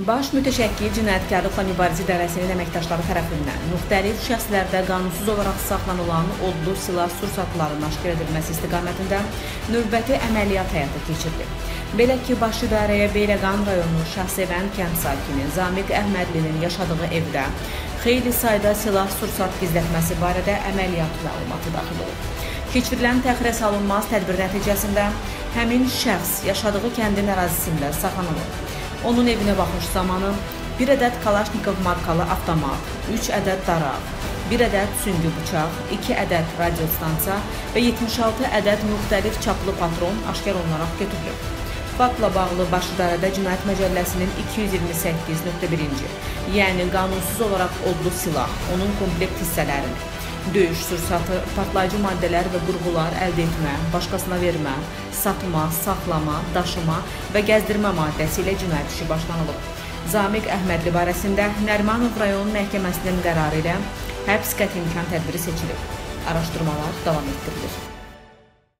Baş mütəşəkkil cinayətkarlıqla mübarizə idarəsinin əməkdaşları tərəfindən müxtəlif şəxslərdə qanunsuz olaraq saxlanılan odlu silah sursatlarının aşkar edilməsi istiqamətində növbəti əməliyyat həyata keçirilib. Belə ki, baş idarəyə Beyləqan rayonu Şahsevən kənd sakini Zamiq Əhmədlinin yaşadığı evdə xeyli sayda silah sursat gizlətməsi barədə əməliyyat məlumatı daxil olub. Keçirilən təxirə salınmaz tədbir nəticəsində həmin şəxs yaşadığı kəndin ərazisində saxlanılıb. Onun evinə baxış zamanı 1 ədəd Kalaşnikov markalı avtomat, 3 ədəd daraq, 1 ədəd süngü bıçaq, 2 ədəd radiostansiya və 76 ədəd müxtəlif çaplı patron aşkar olunaraq götürülüb. Faktla bağlı Baş İdarədə Cinayət Məcəlləsinin 228.1-ci, yəni qanunsuz olaraq odlu silah, onun komplekt hissələrini, döyüş sursatı, partlayıcı maddələr və qurğular əldə etmə, başqasına vermə, satma, saxlama, daşıma və gəzdirmə maddəsi ilə cinayət işi başlanılıb. Zamiq Əhmədli barəsində Nərmanov rayon məhkəməsinin qərarı ilə həbs qəti imkan tədbiri seçilib. Araşdırmalar davam etdirilir.